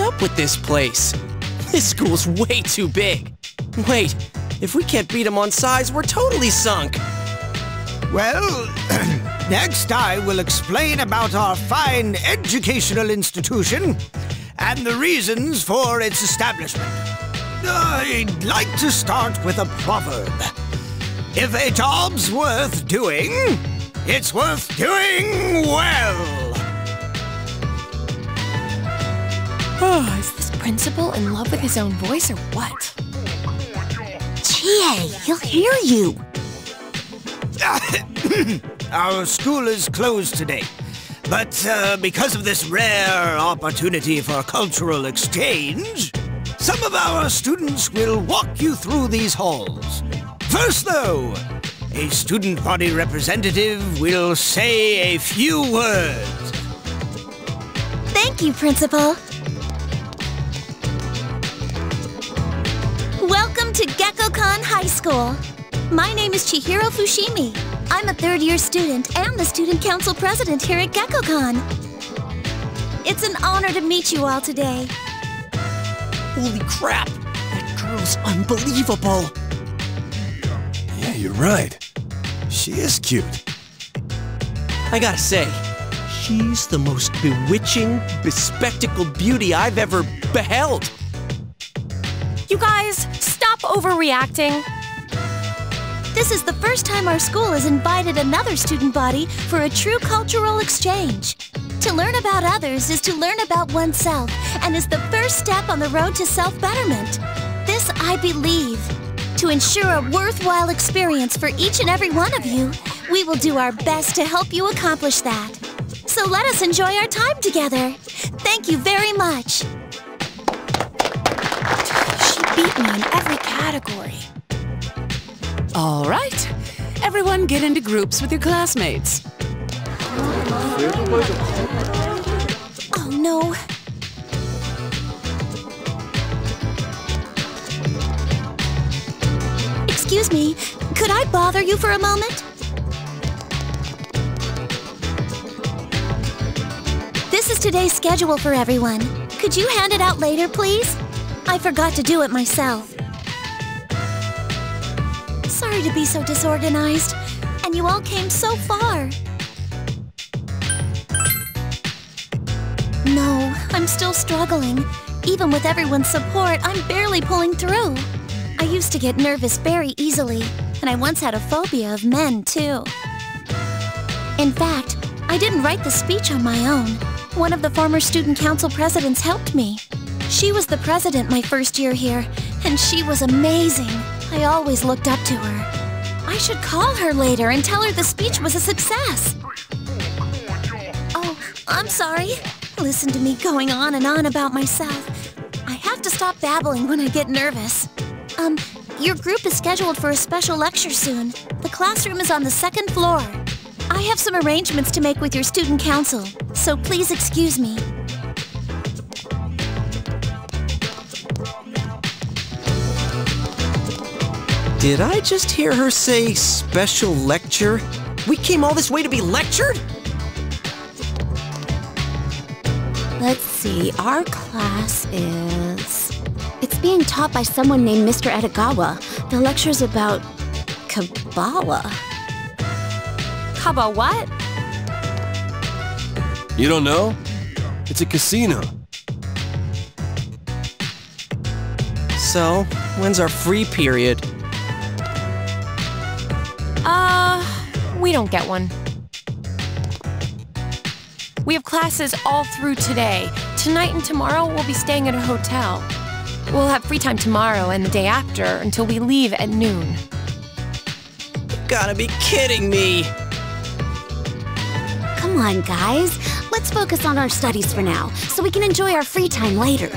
Up with this place? This school's way too big. Wait, if we can't beat them on size, we're totally sunk. Well, next I will explain about our fine educational institution and the reasons for its establishment. I'd like to start with a proverb. If a job's worth doing, it's worth doing well. Oh, is this principal in love with his own voice or what? Chie, he'll hear you. Our school is closed today. But uh, because of this rare opportunity for cultural exchange, some of our students will walk you through these halls. First, though, a student body representative will say a few words. Thank you, Principal. Welcome to Gekkoukan High School. My name is Chihiro Fushimi. I'm a third year student and the student council president here at Gekkoukan. It's an honor to meet you all today. Holy crap! That girl's unbelievable. Yeah, you're right. She is cute. I gotta say, she's the most bewitching, bespectacled beauty I've ever beheld. You guys, overreacting. This is the first time our school has invited another student body for a true cultural exchange. To learn about others is to learn about oneself and is the first step on the road to self-betterment. This I believe. To ensure a worthwhile experience for each and every one of you, we will do our best to help you accomplish that. So let us enjoy our time together. Thank you very much. She beat me in every category. All right. Everyone get into groups with your classmates. Oh no. Excuse me, could I bother you for a moment? This is today's schedule for everyone. Could you hand it out later, please? I forgot to do it myself. Sorry to be so disorganized, and you all came so far. No, I'm still struggling. Even with everyone's support, I'm barely pulling through. I used to get nervous very easily, and I once had a phobia of men, too. In fact, I didn't write the speech on my own. One of the former student council presidents helped me. She was the president my first year here, and she was amazing. I always looked up to her. I should call her later and tell her the speech was a success. Oh, I'm sorry. Listen to me going on and on about myself. I have to stop babbling when I get nervous. Um, your group is scheduled for a special lecture soon. The classroom is on the second floor. I have some arrangements to make with your student council, so please excuse me. Did I just hear her say special lecture? We came all this way to be lectured? Let's see, our class is... It's being taught by someone named Mr. Edagawa. The lecture's about... Kabbalah. Kaba what? You don't know? It's a casino. So, when's our free period? We don't get one. We have classes all through today. Tonight and tomorrow, we'll be staying at a hotel. We'll have free time tomorrow and the day after until we leave at noon. You Gotta be kidding me! Come on, guys. Let's focus on our studies for now, so we can enjoy our free time later.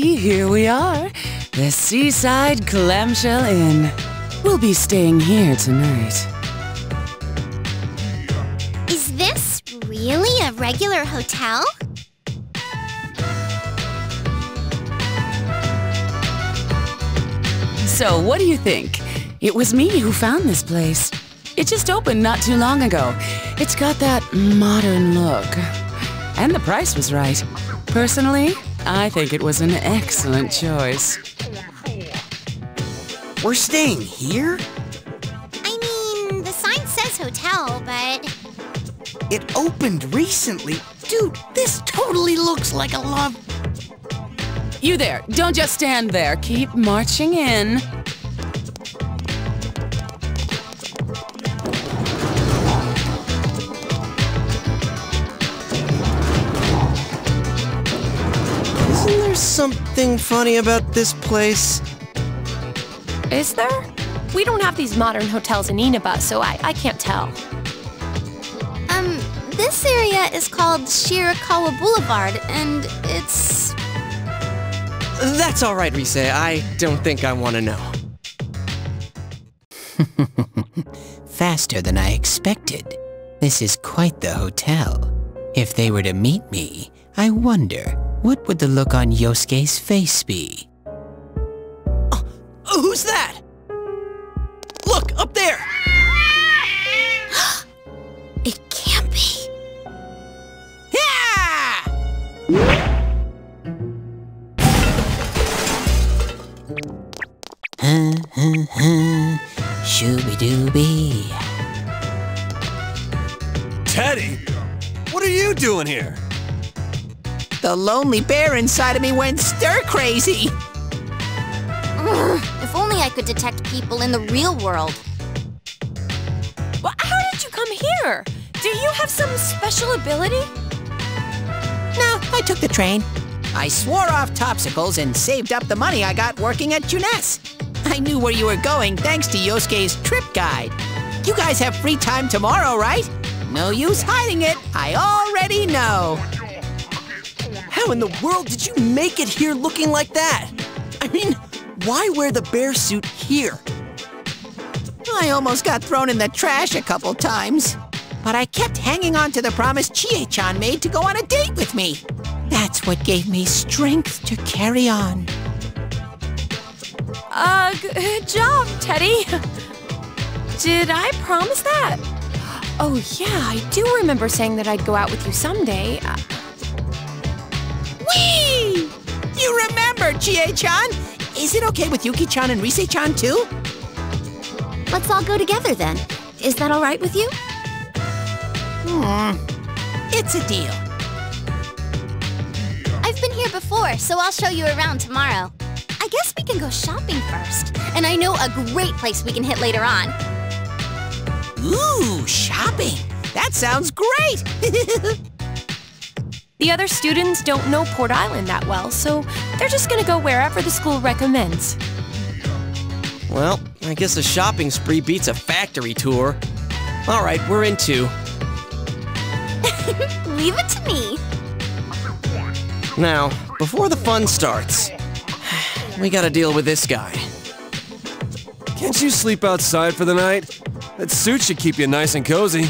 Alrighty, here we are. The Seaside Clamshell Inn. We'll be staying here tonight. Is this really a regular hotel? So, what do you think? It was me who found this place. It just opened not too long ago. It's got that modern look. And the price was right. Personally, I think it was an excellent choice. We're staying here? I mean, the sign says hotel, but It opened recently. Dude, this totally looks like a love. You there, don't just stand there. Keep marching in. Something funny about this place? Is there? We don't have these modern hotels in Inaba, so I, I can't tell. um, this area is called Shirakawa Boulevard, and it's That's all right, Rise. I don't think I want to know. Faster than I expected. This is quite the hotel. If they were to meet me, I wonder, what would the look on Yosuke's face be? Oh, who's that? The lonely bear inside of me went stir crazy. If only I could detect people in the real world. Well, how did you come here? Do you have some special ability? No, I took the train. I swore off topsicles and saved up the money I got working at Junes. I knew where you were going thanks to Yosuke's trip guide. You guys have free time tomorrow, right? No use hiding it. I already know. How in the world did you make it here looking like that? I mean, why wear the bear suit here? I almost got thrown in the trash a couple times. But I kept hanging on to the promise Chie-chan made to go on a date with me. That's what gave me strength to carry on. Uh, good job, Teddie. Did I promise that? Oh, yeah, I do remember saying that I'd go out with you someday. Uh, Whee! You remember, Chie-chan? Is it okay with Yuki-chan and Rise-chan too? Let's all go together then. Is that all right with you? Hmm. It's a deal. I've been here before, so I'll show you around tomorrow. I guess we can go shopping first. And I know a great place we can hit later on. Ooh, shopping. That sounds great. the other students don't know Port Island that well, so they're just gonna go wherever the school recommends. Well, I guess a shopping spree beats a factory tour. All right, we're in two. Leave it to me. Now, before the fun starts, we gotta deal with this guy. Can't you sleep outside for the night? That suit should keep you nice and cozy.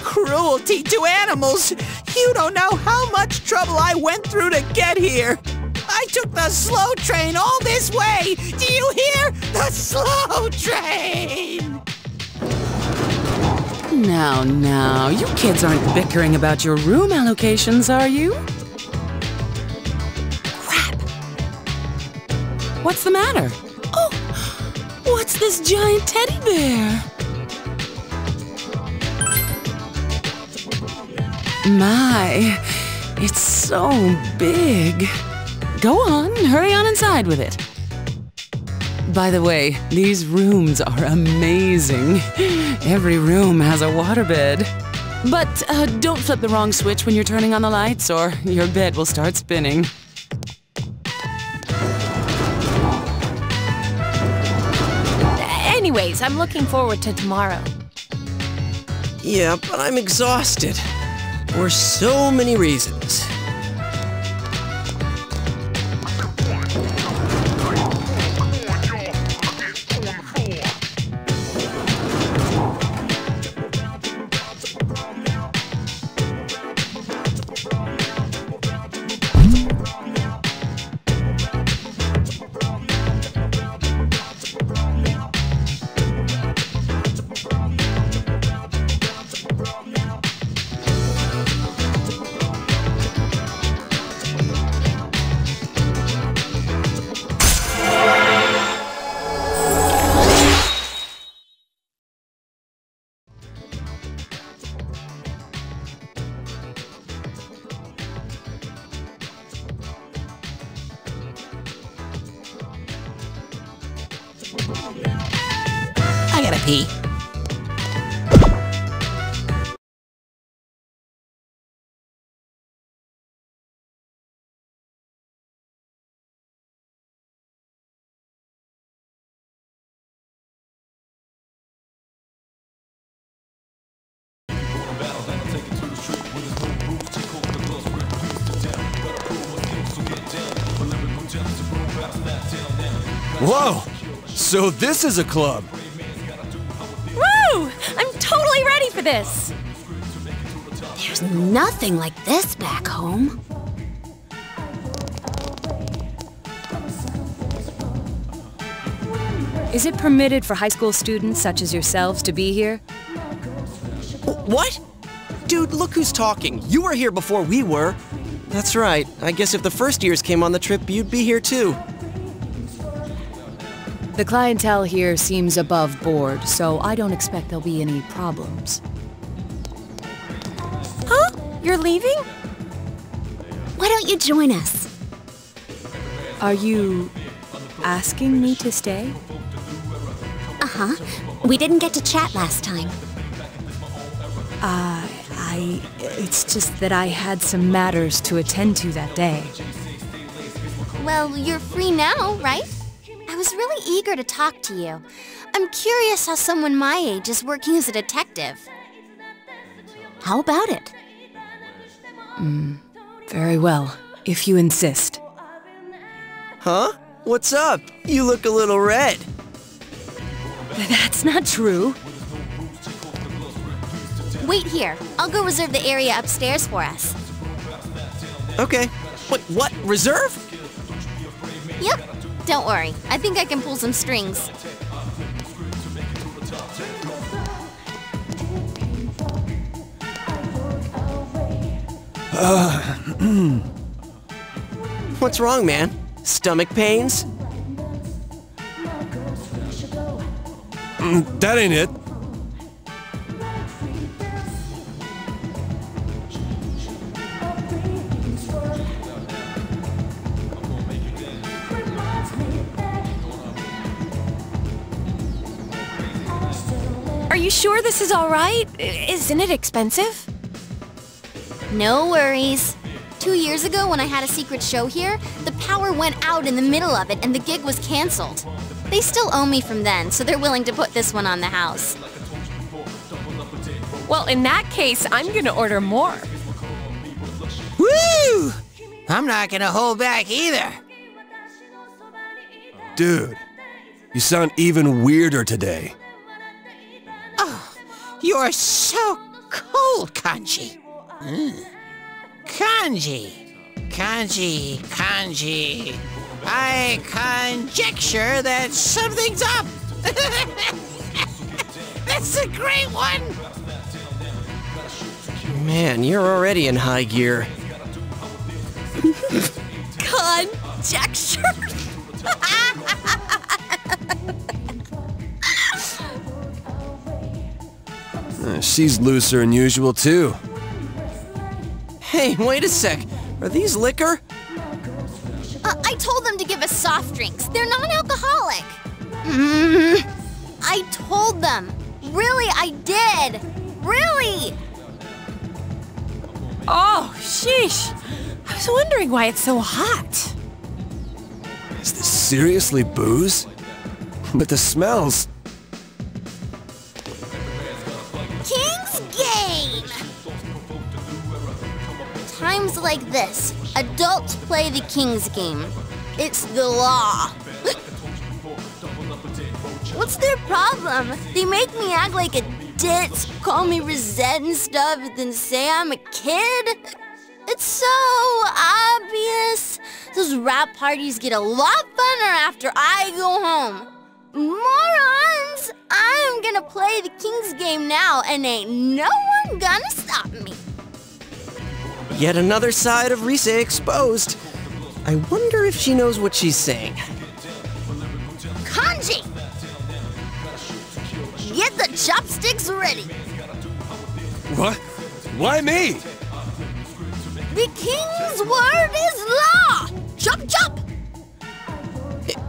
Cruelty to animals! You don't know how much trouble I went through to get here! I took the slow train all this way! Do you hear? The slow train! Now, now, you kids aren't bickering about your room allocations, are you? Crap! What's the matter? Oh, what's this giant teddy bear? My, it's so big. Go on, hurry on inside with it. By the way, these rooms are amazing. Every room has a waterbed. But uh, don't flip the wrong switch when you're turning on the lights, or your bed will start spinning. Anyways, I'm looking forward to tomorrow. Yeah, but I'm exhausted. For so many reasons. Whoa! So this is a club. Woo! I'm totally ready for this. There's nothing like this back home. Is it permitted for high school students such as yourselves to be here? What? Dude, look who's talking. You were here before we were. That's right. I guess if the first years came on the trip, you'd be here too. The clientele here seems above board, so I don't expect there'll be any problems. Huh? You're leaving? Why don't you join us? Are you asking me to stay? Uh-huh. We didn't get to chat last time. Uh, I... It's just that I had some matters to attend to that day. Well, you're free now, right? I was really eager to talk to you. I'm curious how someone my age is working as a detective. How about it? Hmm, very well, if you insist. Huh? What's up? You look a little red. That's not true. Wait here. I'll go reserve the area upstairs for us. Okay. Wait, what? Reserve? Yep. Don't worry. I think I can pull some strings. What's wrong, man? Stomach pains? Mm, that ain't it. You sure this is all right? Isn't it expensive? No worries. Two years ago, when I had a secret show here, the power went out in the middle of it and the gig was canceled. They still owe me from then, so they're willing to put this one on the house. Well, in that case, I'm gonna order more. Woo! I'm not gonna hold back either. Dude, you sound even weirder today. You're so cold, Kanji. Mm. Kanji. Kanji, Kanji. I conjecture that something's up. That's a great one. Man, you're already in high gear. Conjecture? Uh, she's looser than usual, too. Hey, wait a sec. Are these liquor? Uh, I told them to give us soft drinks. They're non-alcoholic. Mm, I told them. Really, I did. Really. Oh, sheesh. I was wondering why it's so hot. Is this seriously booze? But the smells... Like this, adults play the King's Game. It's the law. What's their problem? They make me act like a ditz, call me Risette and stuff, then say I'm a kid? It's so obvious. Those wrap parties get a lot funner after I go home. Morons! I'm gonna play the King's Game now, and ain't no one gonna stop me. Yet another side of Rise exposed. I wonder if she knows what she's saying. Kanji! Get the chopsticks ready. What? Why me? The King's word is law! Chop chop!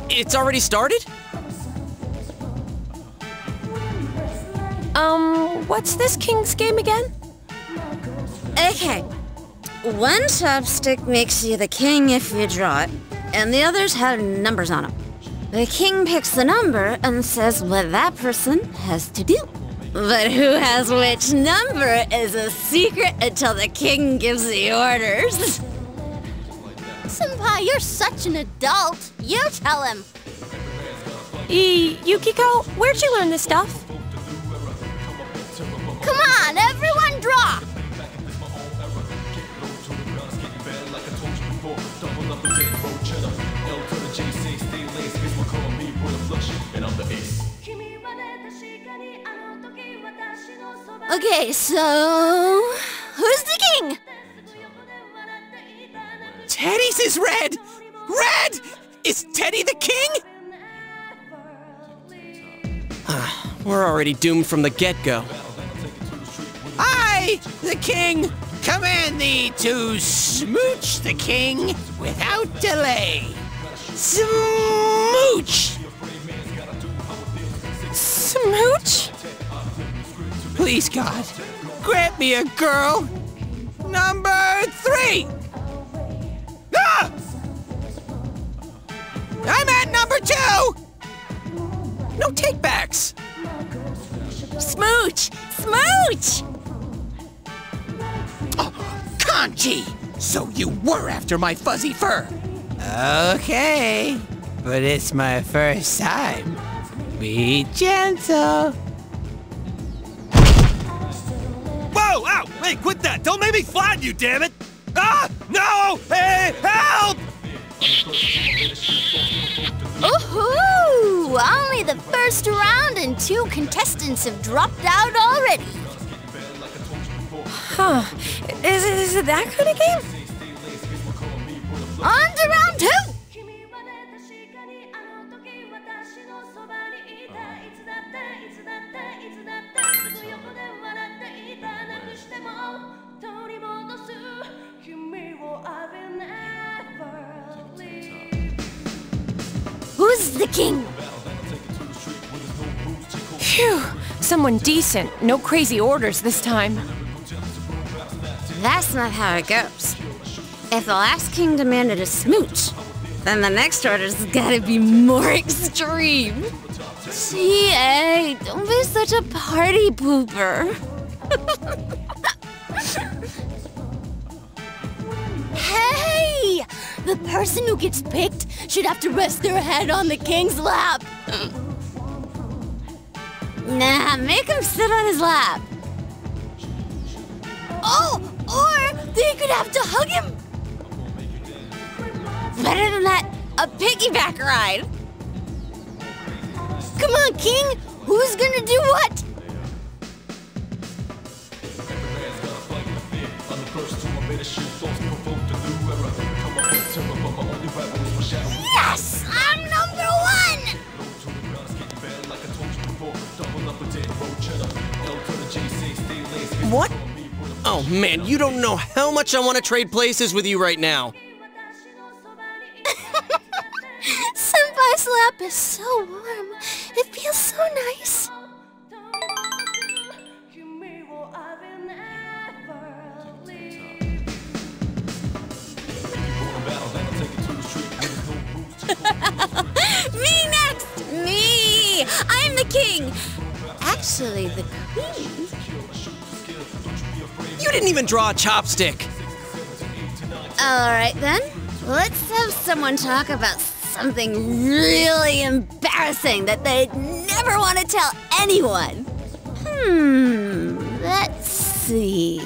It's already started? Um, what's this king's game again? Okay. One chopstick makes you the king if you draw it, and the others have numbers on them. The king picks the number and says what that person has to do. But who has which number is a secret until the king gives the orders. Senpai, you're such an adult. You tell him. E Yukiko, where'd you learn this stuff? Come on, everyone draw. Okay, so who's the king? Teddie's is red! Red! Is Teddy the king? Ah, we're already doomed from the get-go. I, the king, command thee to smooch the king without delay. Smooch! Smooch? Please, God, grant me a girl. Number three! Ah! I'm at number two! No takebacks! Smooch! Smooch! Kanji! So you were after my fuzzy fur. Okay, but it's my first time. Be gentle. Whoa! Ow! Hey, quit that! Don't make me flatten you, damn it! Ah! No! Hey! Help! Ooh! Only the first round and two contestants have dropped out already. Huh. Is is it that kind of game? On to round two! Who's the king? Phew. Someone decent. No crazy orders this time. That's not how it goes. If the last king demanded a smooch, then the next order's gotta be more extreme. Chie, don't be such a party pooper. Person who gets picked should have to rest their head on the king's lap. Nah, make him sit on his lap. Oh, or they could have to hug him. Better than that, a piggyback ride. Come on, king. Who's gonna do what? What? Oh man, you don't know how much I want to trade places with you right now. Senpai's lap is so warm. It feels so nice. Me next! Me! I'm the king! Actually, the queen. You didn't even draw a chopstick. Alright then, let's have someone talk about something really embarrassing that they'd never want to tell anyone. Hmm, let's see.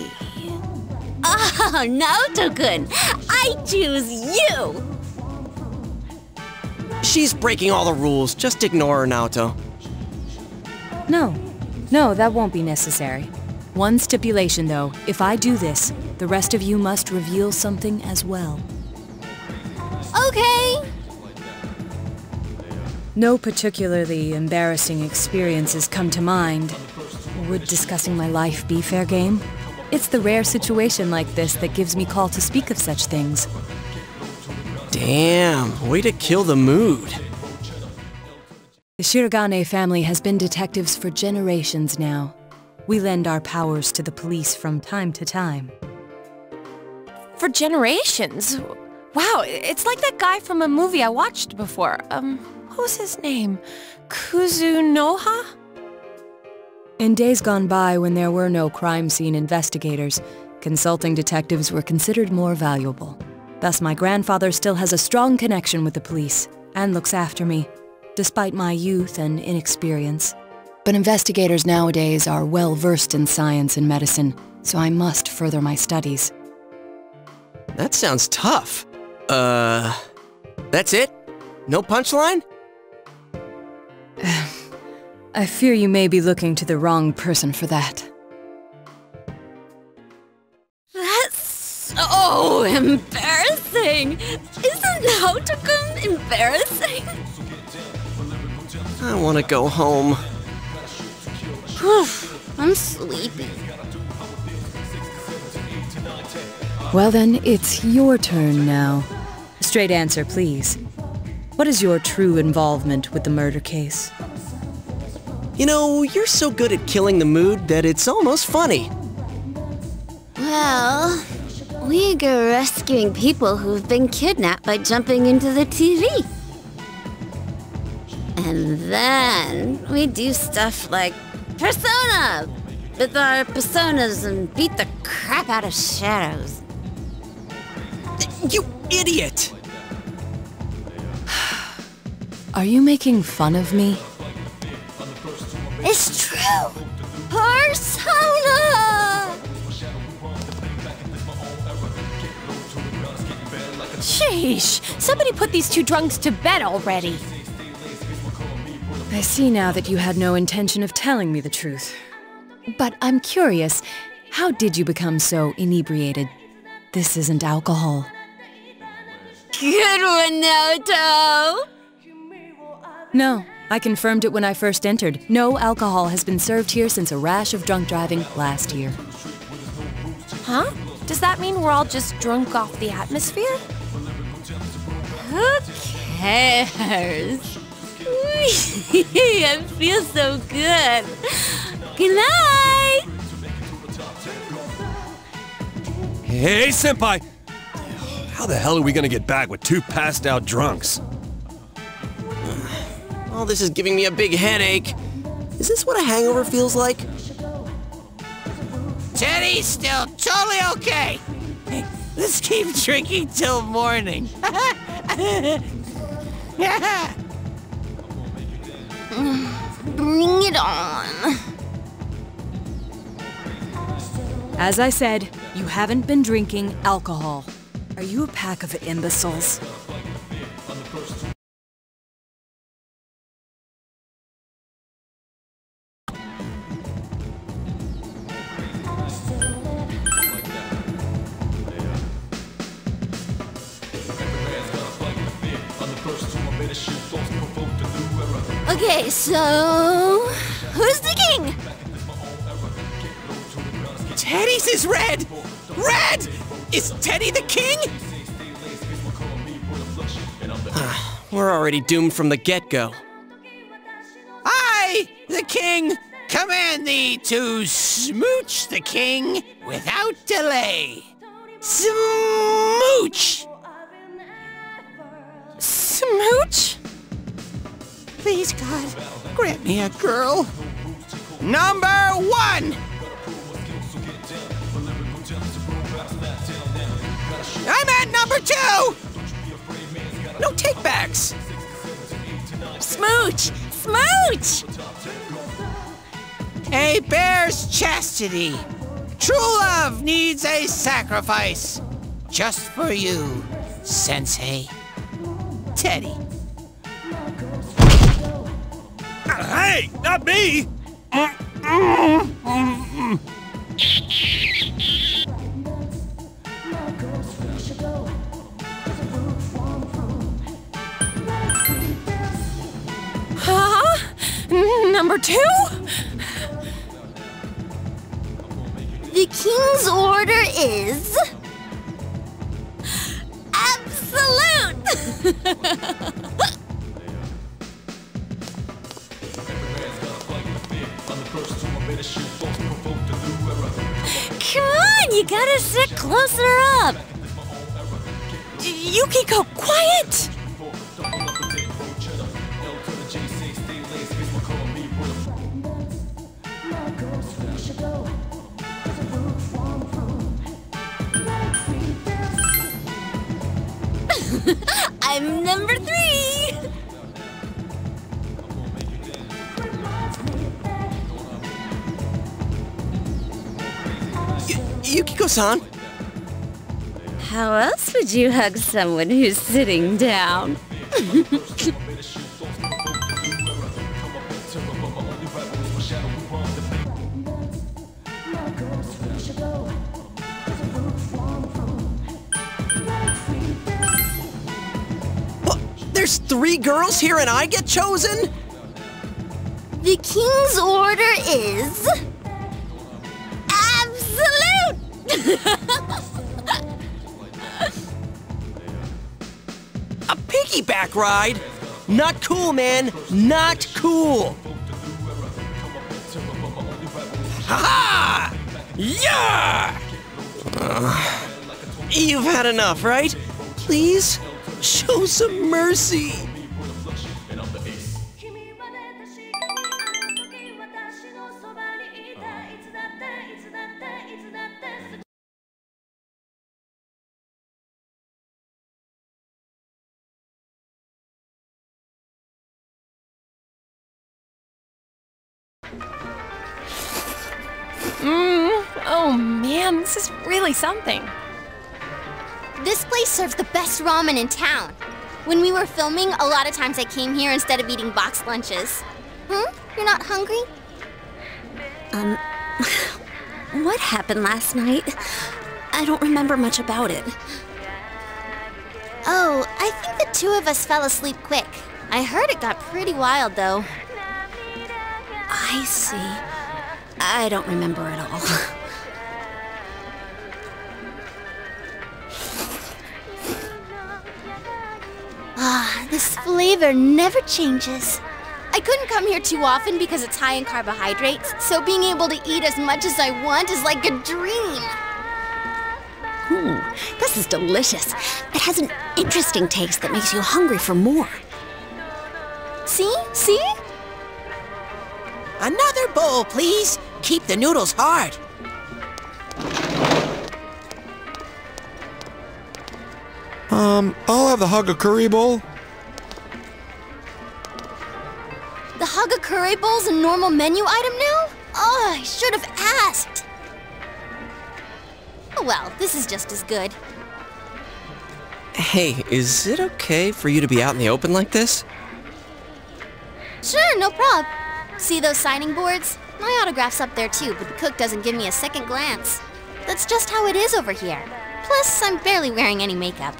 Oh, Naoto-kun, I choose you! She's breaking all the rules. Just ignore her, Naoto. No. No, that won't be necessary. One stipulation, though. If I do this, the rest of you must reveal something as well. Okay. No particularly embarrassing experiences come to mind. Would discussing my life be fair game? It's the rare situation like this that gives me call to speak of such things. Damn, way to kill the mood. The Shirogane family has been detectives for generations now. We lend our powers to the police from time to time. For generations. Wow, it's like that guy from a movie I watched before. Um, what was his name? Kuzunoha? In days gone by when there were no crime scene investigators, consulting detectives were considered more valuable. Thus my grandfather still has a strong connection with the police and looks after me, despite my youth and inexperience. But investigators nowadays are well versed in science and medicine, so I must further my studies. That sounds tough. Uh, that's it? No punchline? I fear you may be looking to the wrong person for that. That's so embarrassing! Isn't Naoto-kun embarrassing? I want to go home. I'm sleepy. Well then, it's your turn now. Straight answer, please. What is your true involvement with the murder case? You know, you're so good at killing the mood that it's almost funny. Well, we go rescuing people who've been kidnapped by jumping into the TV. And then we do stuff like Persona! With our personas and beat the crap out of shadows. You idiot! Are you making fun of me? It's true! Persona! Sheesh! Somebody put these two drunks to bed already. I see now that you had no intention of telling me the truth. But I'm curious, how did you become so inebriated? This isn't alcohol. Good one, Naoto! No, I confirmed it when I first entered. No alcohol has been served here since a rash of drunk driving last year. Huh? Does that mean we're all just drunk off the atmosphere? Who cares? I feel so good. Good night! Hey, Senpai! How the hell are we gonna get back with two passed out drunks? All this is giving me a big headache. Is this what a hangover feels like? Teddie's still totally okay. Let's keep drinking till morning. Bring it on. As I said, you haven't been drinking alcohol. Are you a pack of imbeciles? Okay, so... Who's the king? Teddie's is red! Red! Is Teddy the king? Ah, we're already doomed from the get-go. I, the king, command thee to smooch the king without delay. Smooch! Smooch? Please, God, grant me a girl. Number one! I'm at number two! No takebacks! Smooch! Smooch! A bear's chastity. True love needs a sacrifice. Just for you, Sensei. Teddie. Hey, not me! Huh? Number two? The king's order is... How else would you hug someone who's sitting down? What? There's three girls here and I get chosen? The king's order is... A piggyback ride? Not cool, man. Not cool. Ha ha! Yeah! You've had enough, right? Please, show some mercy. Is something. This place serves the best ramen in town. When we were filming, a lot of times I came here instead of eating boxed lunches. Hmm? You're not hungry? Um, what happened last night? I don't remember much about it. Oh, I think the two of us fell asleep quick. I heard it got pretty wild, though. I see. I don't remember at all. Ah, this flavor never changes. I couldn't come here too often because it's high in carbohydrates, so being able to eat as much as I want is like a dream. Hmm, this is delicious. It has an interesting taste that makes you hungry for more. See? See? Another bowl, please. Keep the noodles hard. Um, I'll have the Hagakure bowl. The Hagakure bowl's a normal menu item now? Oh, I should have asked. Oh well, this is just as good. Hey, is it okay for you to be out in the open like this? Sure, no prob. See those signing boards? My autograph's up there too, but the cook doesn't give me a second glance. That's just how it is over here. Plus, I'm barely wearing any makeup.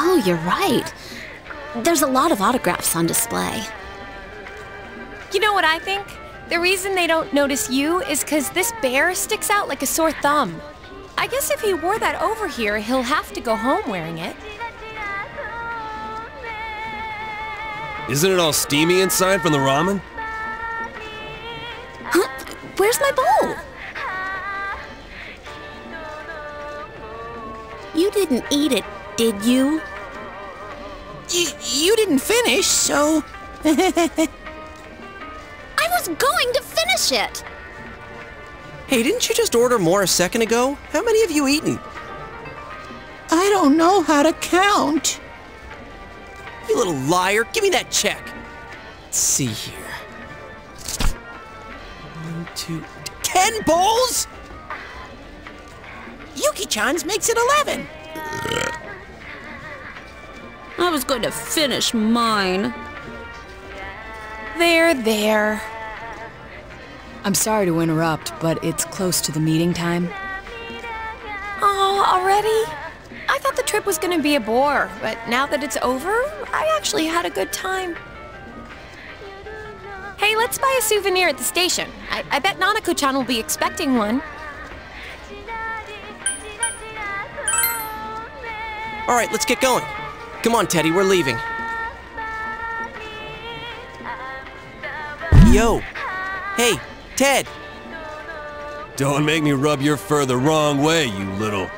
Oh, you're right. There's a lot of autographs on display. You know what I think? The reason they don't notice you is because this bear sticks out like a sore thumb. I guess if he wore that over here, he'll have to go home wearing it. Isn't it all steamy inside from the ramen? Huh? Where's my bowl? You didn't eat it, did you? You, you didn't finish, so... I was going to finish it! Hey, didn't you just order more a second ago? How many have you eaten? I don't know how to count. You little liar. Give me that check. Let's see here. One, two, ten bowls? Yuki-chan's makes it 11. I was going to finish mine. There, there. I'm sorry to interrupt, but it's close to the meeting time. Oh, already? I thought the trip was gonna be a bore, but now that it's over, I actually had a good time. Hey, let's buy a souvenir at the station. I, I bet Nanako-chan will be expecting one. All right, let's get going. Come on, Teddie, we're leaving. Yo! Hey, Ted! Don't make me rub your fur the wrong way, you little...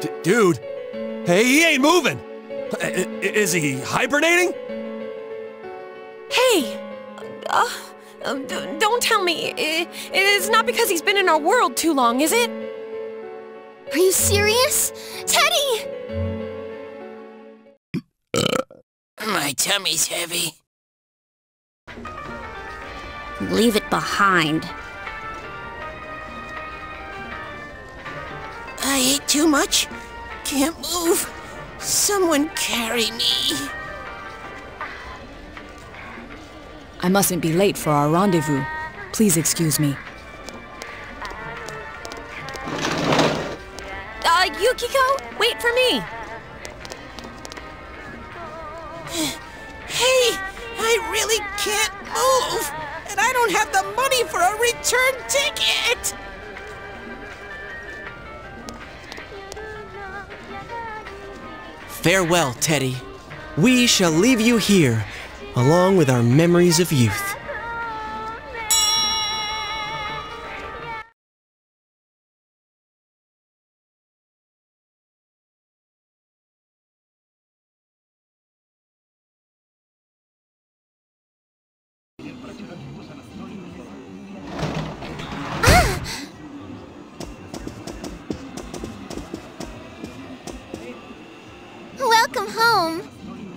D dude! Hey, he ain't moving! I- i- is he hibernating? Hey! Uh, uh, d- don't tell me. I- it's not because he's been in our world too long, is it? Are you serious? Teddie! My tummy's heavy. Leave it behind. I ate too much. Can't move. Someone carry me. I mustn't be late for our rendezvous. Please excuse me. Uh, Yukiko, wait for me. Hey, I really can't move. And I don't have the money for a return ticket. Farewell, Teddie. We shall leave you here, along with our memories of youth. Welcome home.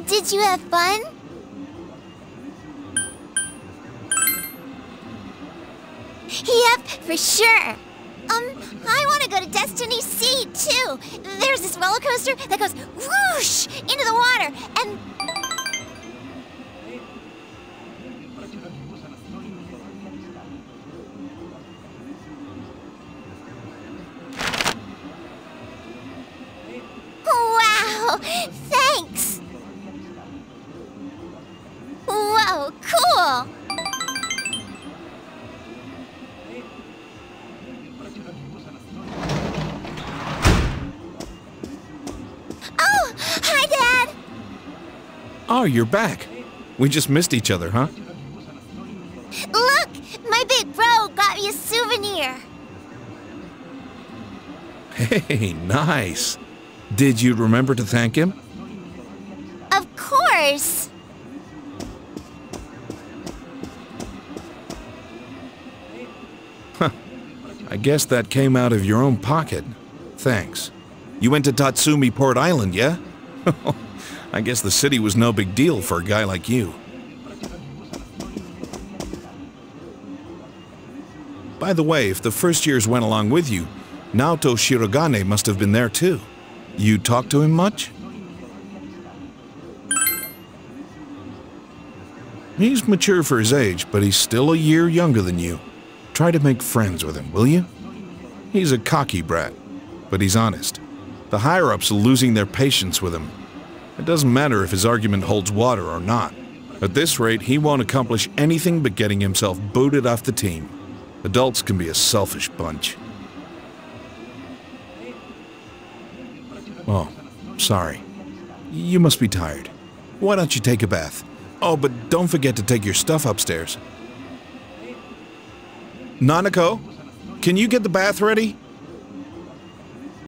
Did you have fun? Yep, for sure. Um, I want to go to Destiny Sea, too. There's this roller coaster that goes whoosh into the water, and... Oh, you're back. We just missed each other, huh? Look! My big bro got me a souvenir! Hey, nice. Did you remember to thank him? Of course! Huh. I guess that came out of your own pocket. Thanks. You went to Tatsumi Port Island, yeah? I guess the city was no big deal for a guy like you. By the way, if the first years went along with you, Naoto Shirogane must have been there too. You talked to him much? He's mature for his age, but he's still a year younger than you. Try to make friends with him, will you? He's a cocky brat, but he's honest. The higher-ups are losing their patience with him. It doesn't matter if his argument holds water or not. At this rate, he won't accomplish anything but getting himself booted off the team. Adults can be a selfish bunch. Oh, sorry. You must be tired. Why don't you take a bath? Oh, but don't forget to take your stuff upstairs. Nanako, can you get the bath ready?